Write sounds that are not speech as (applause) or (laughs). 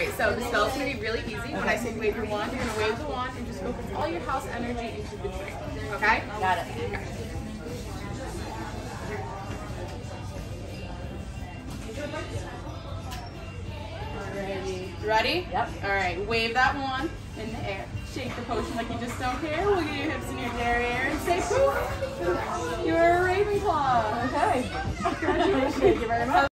right, so the spell's gonna be really easy. When I say wave your wand, you're gonna wave the wand and just focus all your house energy into the drink. Okay? Got it. Ready? Ready? Yep. Alright, wave that wand in the air. Shake the potion like you just don't care. We'll get your hips and your derriere and say poof. You're a Ravenclaw. Okay. Congratulations. (laughs) Thank you very much.